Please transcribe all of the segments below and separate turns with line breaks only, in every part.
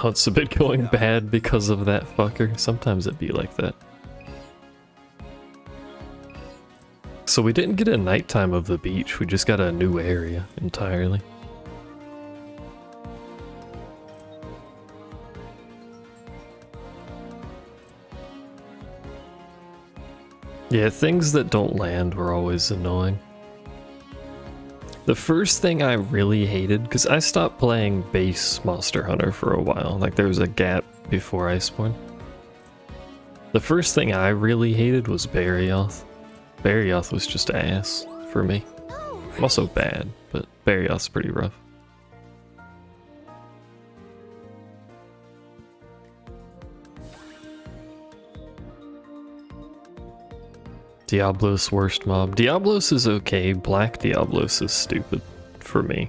Oh, Hunt's a bit going bad because of that fucker. Sometimes it be like that. So we didn't get a nighttime of the beach, we just got a new area entirely. Yeah, things that don't land were always annoying. The first thing I really hated, because I stopped playing base Monster Hunter for a while, like there was a gap before Iceborne. The first thing I really hated was Barioth. Barioth was just ass for me. I'm also bad, but Barioth's pretty rough. Diablos worst mob. Diablos is okay, Black Diablos is stupid for me.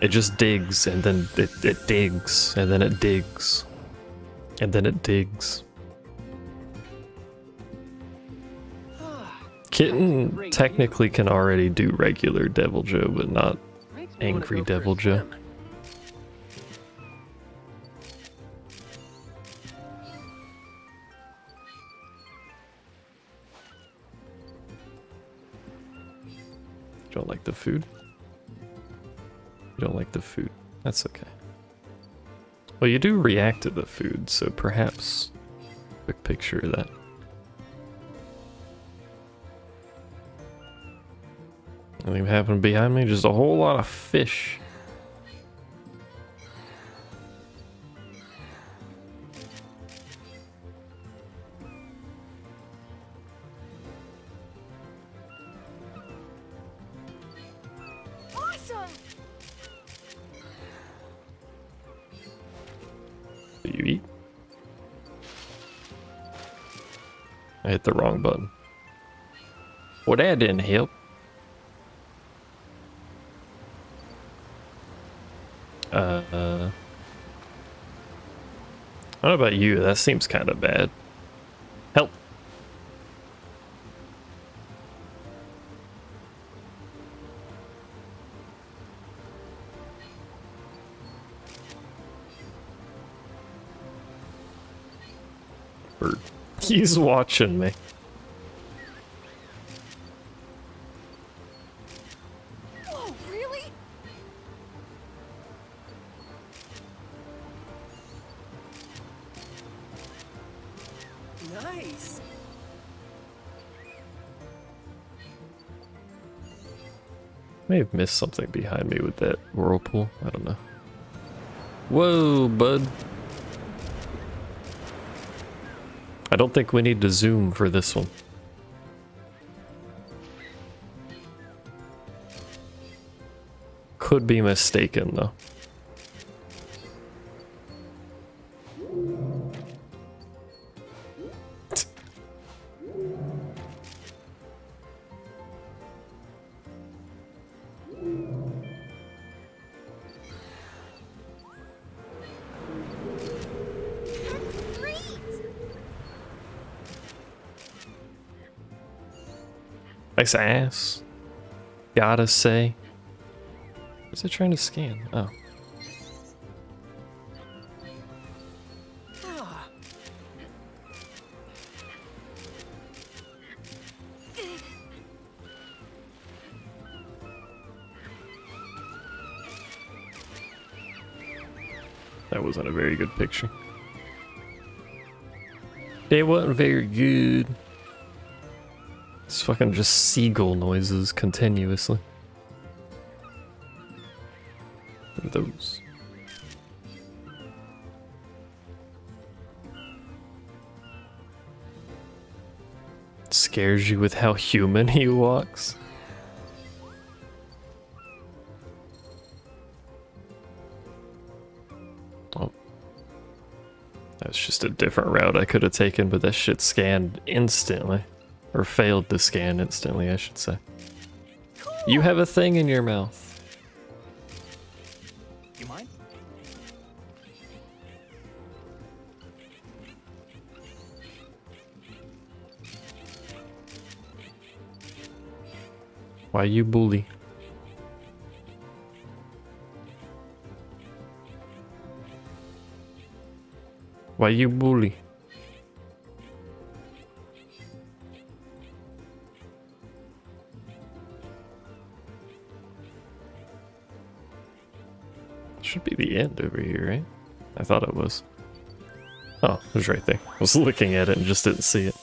It just digs and then it, it digs and then it digs and then it digs. Kitten technically can already do regular Deviljho, but not angry Deviljho. You don't like the food? You don't like the food. That's okay. Well, you do react to the food, so perhaps quick picture of that. Anything happened behind me? Just a whole lot of fish. Hit the wrong button. Well, that didn't help. Uh, I don't know about you, that seems kind of bad. He's watching me.
Really? Nice.
May have missed something behind me with that whirlpool. I don't know. Whoa, bud. I don't think we need to zoom for this one. Could be mistaken though. Nice ass. Gotta say. What's it trying to scan? Oh. That wasn't a very good picture. It wasn't very good. It's fucking just seagull noises continuously. Those? Scares you with how human he walks. Oh. That was just a different route I could have taken, but that shit scanned instantly. Or failed to scan instantly, I should say. You have a thing in your mouth.
You mind?
Why you bully? Why you bully? Should be the end over here, right? I thought it was. Oh, it was right there. I was looking at it and just didn't see it.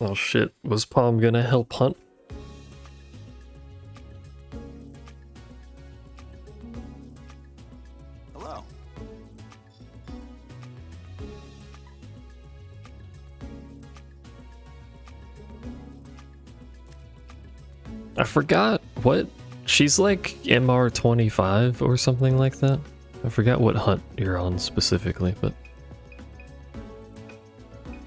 Oh shit, was Palm gonna help hunt?
Hello.
I forgot what she's like MR25 or something like that. I forgot what hunt you're on specifically, but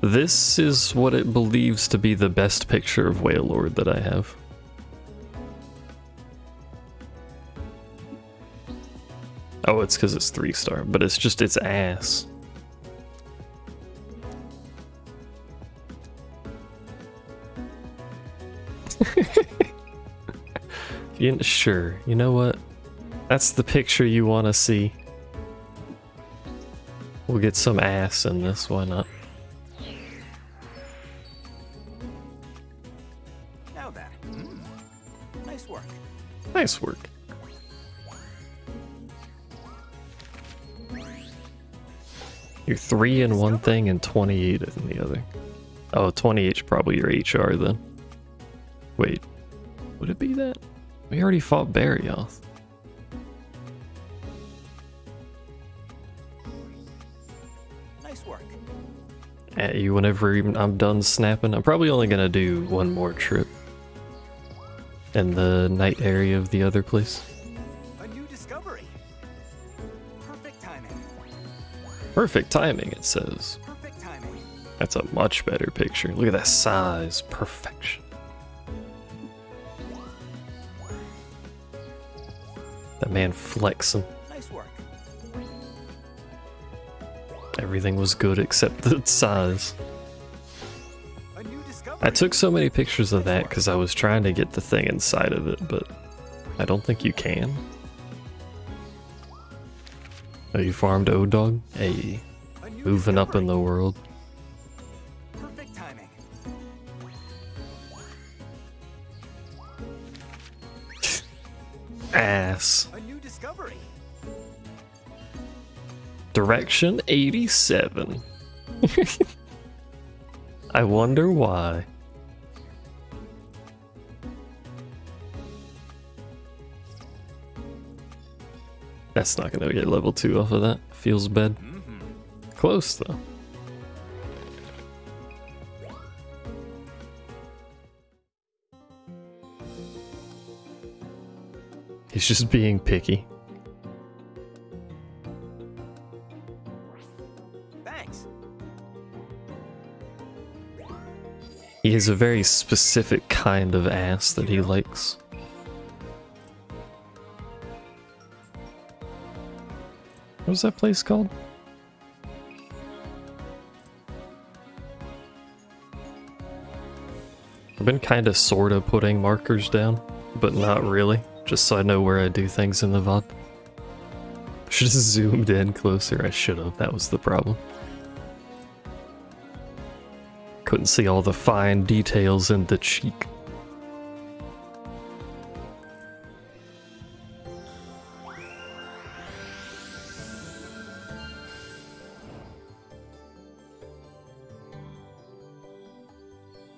this is what it believes to be the best picture of Wailord that I have. Oh, it's because it's three star, but it's just its ass. You, sure, you know what? That's the picture you want to see. We'll get some ass in this, why not?
Now then. Mm. Nice work.
Nice work. You're 3 in one thing and 28 in the other. Oh, 28 is probably your HR then. Wait, would it be that? We already fought Barioth.
Nice work.
At you whenever I'm done snapping. I'm probably only gonna do one more trip. In the night area of the other place.
A new discovery. Perfect timing.
Perfect timing, it says. That's a much better picture. Look at that size. Perfection. Man flexing.
Nice work.
Everything was good except the size.
A new discovery.
I took so many pictures of that because I was trying to get the thing inside of it, but I don't think you can. Are you farmed O-Dog? Hey,
A
moving up in the world.
Perfect timing.
Ass.
Discovery.
Direction 87. I wonder why. That's not gonna get level 2 off of that. Feels bad.
Mm-hmm.
Close though. He's just being picky.
Thanks.
He has a very specific kind of ass that he likes. What was that place called? I've been kind of sort of putting markers down, but not really, just so I know where I do things in the VOD. Should have zoomed in closer, I should have, that was the problem. Couldn't see all the fine details in the cheek.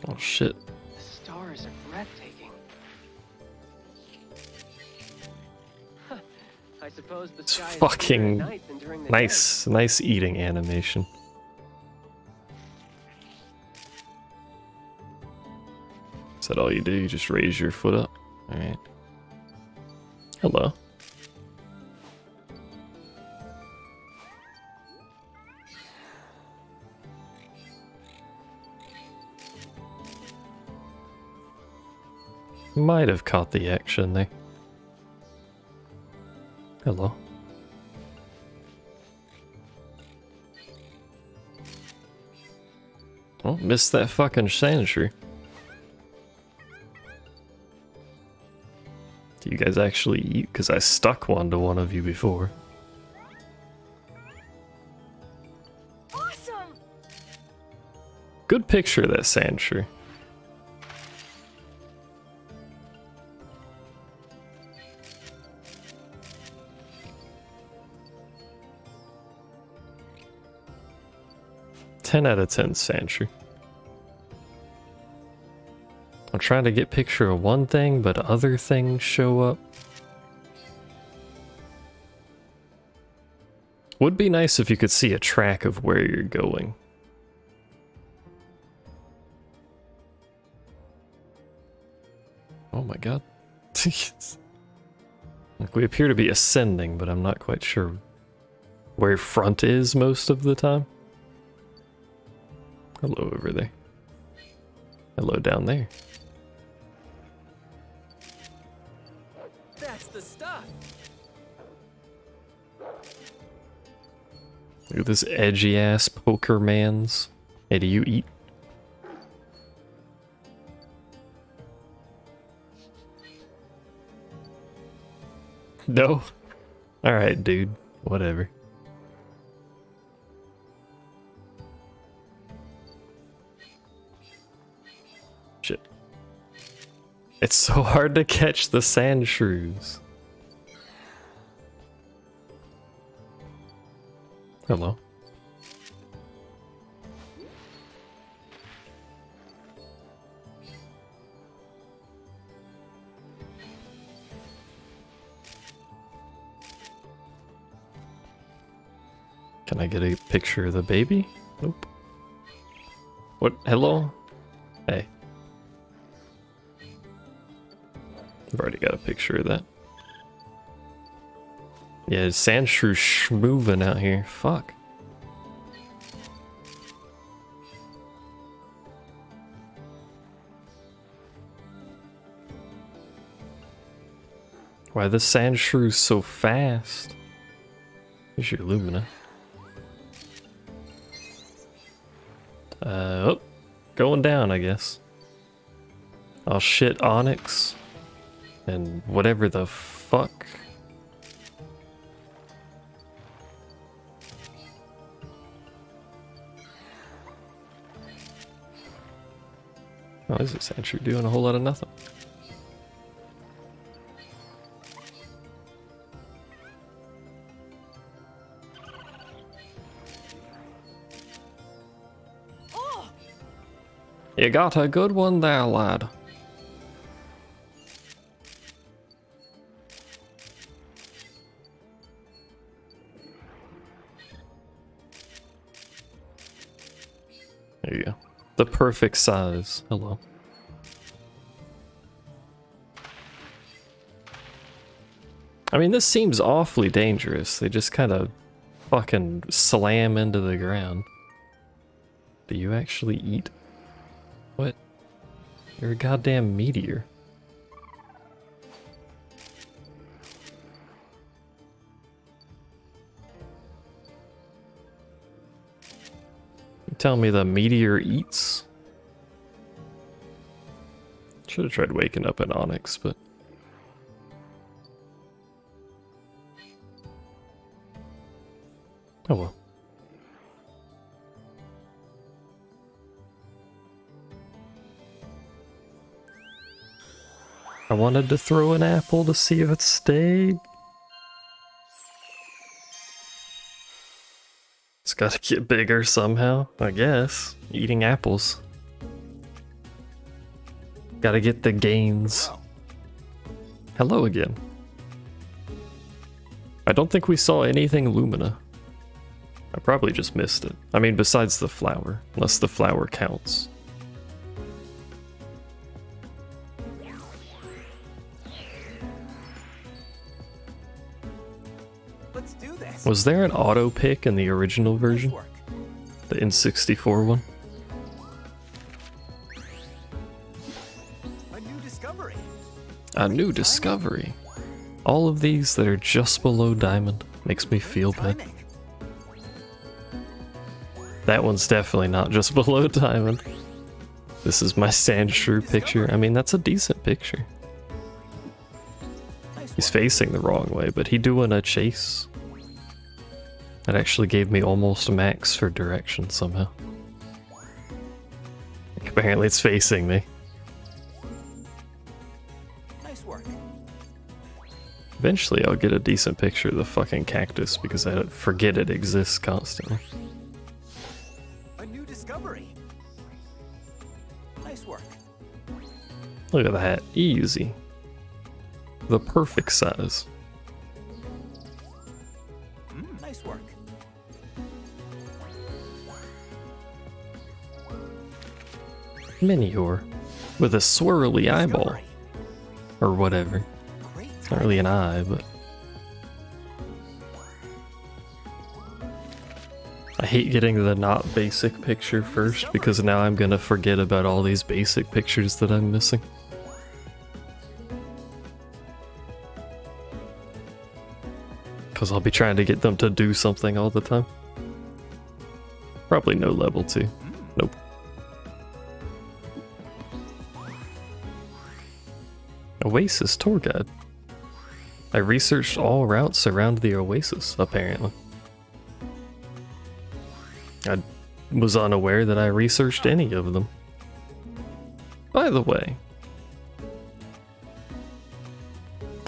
Oh shit.
The stars are breathtaking. Huh. I suppose the
It's
sky
fucking
clearer at night than during the
Nice, nice eating animation. That all you do? You just raise your foot up? Alright. Hello. Might have caught the action there. Hello. Oh, missed that fucking sentry. Do you guys actually eat? Because I stuck one to one of you before.
Awesome!
Good picture of that Sandshrew. Ten out of ten Sandshrew. I'm trying to get picture of one thing, but other things show up. Would be nice if you could see a track of where you're going. Oh my god. like we appear to be ascending, but I'm not quite sure where front is most of the time. Hello over there. Hello down there.
That's the stuff.
Look at this edgy ass Pokemans. Hey, do you eat? No? Alright, dude. Whatever. Shit. It's so hard to catch the Sandshrews. Hello. Can I get a picture of the baby? Nope. What? Hello? Hey. I've already got a picture of that. Yeah, sand Sandshrew schmoving out here. Fuck. Why the Sandshrew so fast? Here's your Lumina. Uh, oh, going down, I guess. I'll shit Onix. And whatever the fuck. Oh, this is Sandshrew doing a whole lot of nothing.
Oh!
You got a good one there, lad. Perfect size. Hello. I mean, this seems awfully dangerous. They just kind of fucking slam into the ground. Do you actually eat? What? You're a goddamn meteor. Tell me the meteor eats? Should have tried waking up an Onix, but. Oh well. I wanted to throw an apple to see if it stayed. It's gotta get bigger somehow, I guess. Eating apples. Gotta get the gains. Hello again. I don't think we saw anything Lumina. I probably just missed it. I mean, besides the flower, unless the flower counts.
Let's do this.
Was there an auto pick in the original version? The N64 one?
A new discovery.
All of these that are just below diamond makes me feel bad. That one's definitely not just below diamond. This is my Sandshrew picture. I mean, that's a decent picture. He's facing the wrong way, but he doing a chase. That actually gave me almost a max for direction somehow. Apparently it's facing me. Eventually I'll get a decent picture of the fucking cactus because I forget it exists constantly.
A new discovery. Nice work.
Look at that. Easy. The perfect size.
Mm, nice work.
Minior. With a swirly eyeball. Or whatever. It's not really an eye, but. I hate getting the not basic picture first because now I'm gonna forget about all these basic pictures that I'm missing. Because I'll be trying to get them to do something all the time. Probably no level 2. Nope. Oasis tour guide. I researched all routes around the oasis, apparently. I was unaware that I researched any of them. By the way.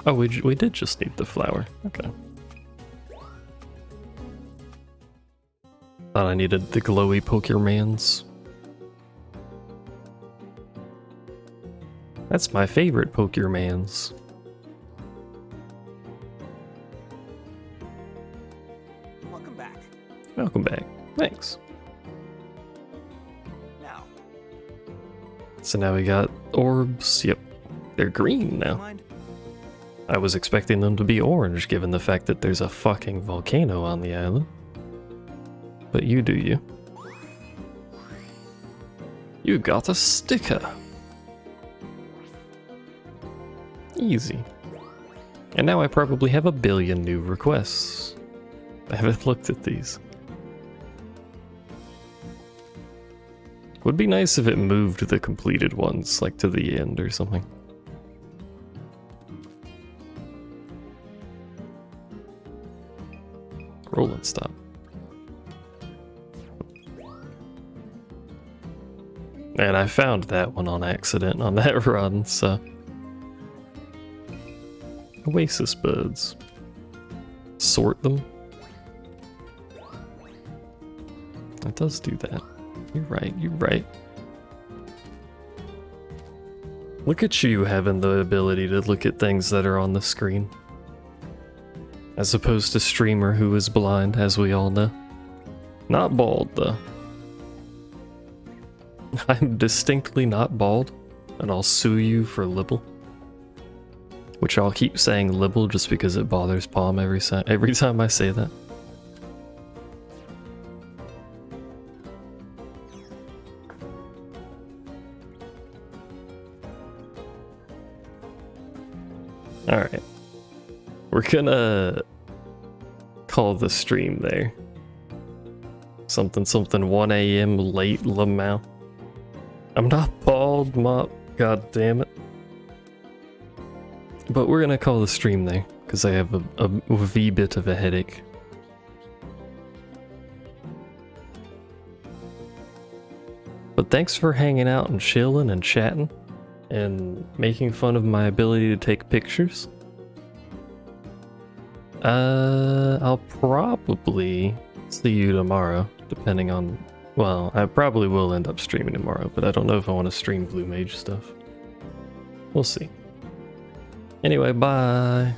Oh, we, we did just need the flower. Okay. Thought I needed the glowy Pokemans. That's my favorite Pokemans.
Welcome back.
Thanks.
Now,
So now we got orbs. Yep. They're green now. I was expecting them to be orange given the fact that there's a fucking volcano on the island. But you do you. You got a sticker. Easy. And now I probably have a billion new requests. I haven't looked at these. Would be nice if it moved the completed ones, like to the end or something. Roll and stop. And I found that one on accident on that run, so. Oasis birds. Sort them. It does do that. You're right, you're right. Look at you having the ability to look at things that are on the screen. As opposed to Streamer who is blind, as we all know. Not bald, though. I'm distinctly not bald, and I'll sue you for libel. Which I'll keep saying libel just because it bothers Palm every, every time I say that. Gonna call the stream there. Something something 1 a.m. late Lamau. I'm not bald, mop. God damn it. But we're gonna call the stream there because I have a, wee bit of a headache. But thanks for hanging out and chilling and chatting and making fun of my ability to take pictures. Uh, I'll probably see you tomorrow, depending on. Well, I probably will end up streaming tomorrow, but I don't know if I want to stream Blue Mage stuff. We'll see. Anyway, bye.